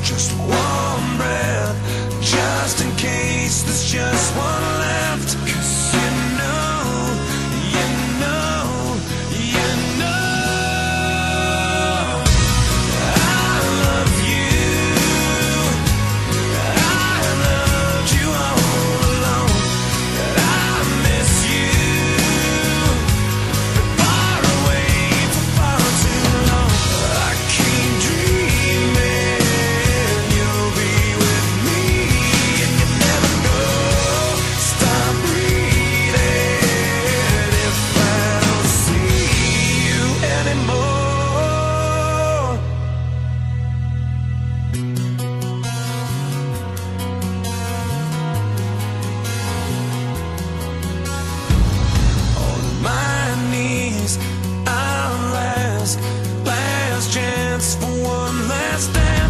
just one breath, just in case. There's just one. last chance for one last dance.